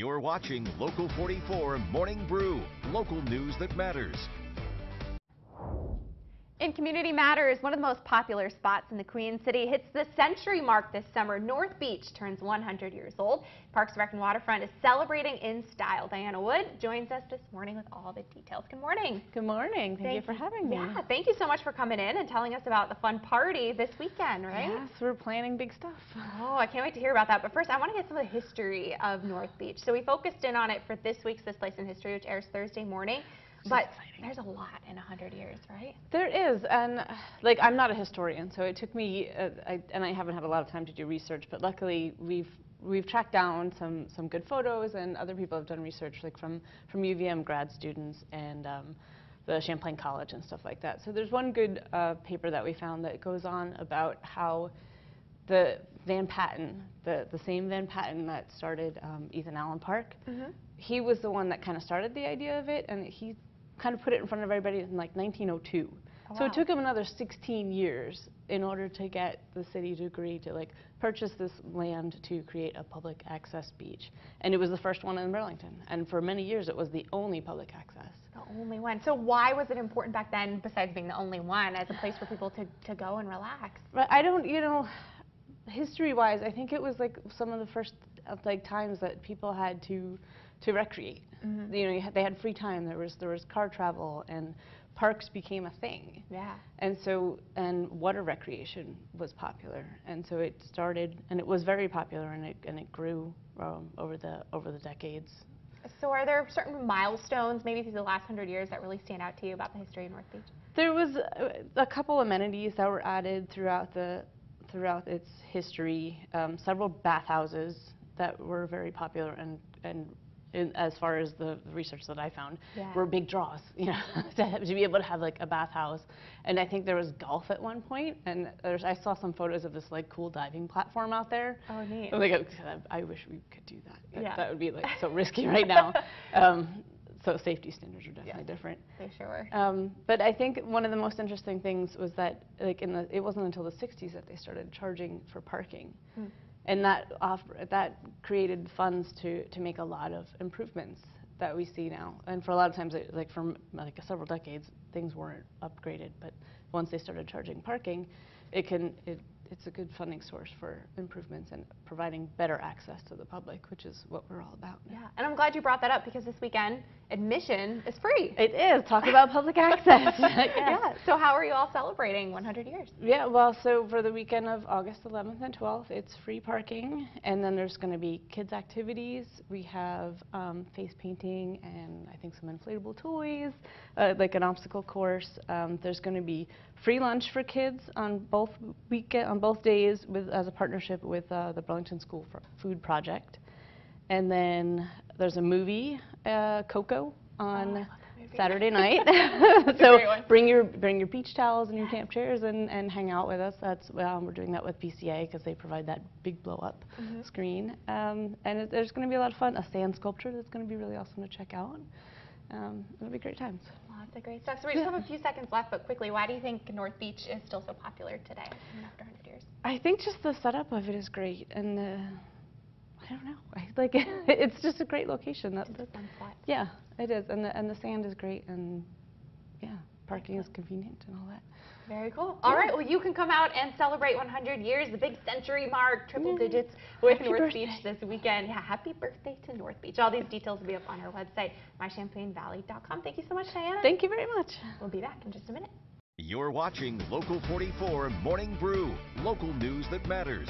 You're watching Local 44 Morning Brew, local news that matters. In Community Matters, one of the most popular spots in the Queen City hits the century mark this summer. North Beach turns 100 years old. Parks Rec and Waterfront is celebrating in style. Diana Wood joins us this morning with all the details. Good morning. Good morning. Thank, thank you for having me. Yeah, thank you so much for coming in and telling us about the fun party this weekend, right? Yes, we're planning big stuff. Oh, I can't wait to hear about that. But first, I want to get some of the history of North Beach. So we focused in on it for this week's This Place in History, which airs Thursday morning. But exciting. there's a lot in 100 years, right? There is, and like I'm not a historian, so it took me, uh, I, and I haven't had a lot of time to do research, but luckily we've we've tracked down some some good photos, and other people have done research, like from from UVM grad students and um, the Champlain College and stuff like that. So there's one good uh, paper that we found that goes on about how the Van Patten, the, the same Van Patten that started um, Ethan Allen Park, mm -hmm. he was the one that kind of started the idea of it, and he kind of put it in front of everybody in like 1902. Oh, so wow. it took him another 16 years in order to get the city to agree to like purchase this land to create a public access beach. And it was the first one in Burlington. And for many years it was the only public access. The only one. So why was it important back then, besides being the only one, as a place for people to, to go and relax? But I don't, you know, history-wise, I think it was like some of the first like times that people had to to recreate. Mm -hmm. You know, they had free time. There was there was car travel, and parks became a thing. Yeah. And so, and water recreation was popular, and so it started, and it was very popular, and it and it grew um, over the over the decades. So, are there certain milestones, maybe through the last hundred years, that really stand out to you about the history of North Beach? There was a, a couple amenities that were added throughout the throughout its history. Um, several bathhouses that were very popular and and in, as far as the, research that I found, yeah. were big draws, you know, to, to, be able to have like a bathhouse. And I think there was golf at one point, and I saw some photos of this like cool diving platform out there. Oh, neat. I'm like, oh, I wish we could do that. Yeah. That would be like so risky right now. Um, so safety standards are definitely yeah, different. They sure were. Um, but I think one of the most interesting things was that like in the, it wasn't until the 60s that they started charging for parking. Hmm and that that created funds to to make a lot of improvements that we see now. And for a lot of times, it, like for like several decades, things weren't upgraded. But once they started charging parking, it can it it's a good funding source for improvements and providing better access to the public, which is what we're all about. Yeah, and I'm glad you brought that up because this weekend admission is free. It is. Talk about public access. yes. Yeah. So how are you all celebrating 100 years? Yeah. Well, so for the weekend of August 11th and 12th, it's free parking, and then there's going to be kids activities. We have um, face painting and I think some inflatable toys, uh, like an obstacle course. Um, there's going to be free lunch for kids on both weekend on both days with as a partnership with uh, the Burlington School Food Project. And then there's a movie, uh, Coco, on oh, Saturday night. so bring your bring your beach towels and your camp chairs and, and hang out with us. That's um, we're doing that with PCA because they provide that big blow up mm -hmm. screen. Um, and it, there's going to be a lot of fun. A sand sculpture that's going to be really awesome to check out. Um, it'll be great times. Lots of great stuff. So we just have a few seconds left, but quickly, why do you think North Beach is still so popular today after 100 years? I think just the setup of it is great, and the I don't know. I, like it's just a great location. That, just fun spot. Yeah, it is, and the and the sand is great, and yeah, parking is convenient and all that. Very cool. All right, well, you can come out and celebrate 100 years, the big century mark, triple digits with happy North birthday. Beach this weekend. Yeah, happy birthday to North Beach. All these details will be up on our website, mychamplainvalley.com. Thank you so much, Diana. Thank you very much. We'll be back in just a minute. You're watching Local 44 Morning Brew, local news that matters.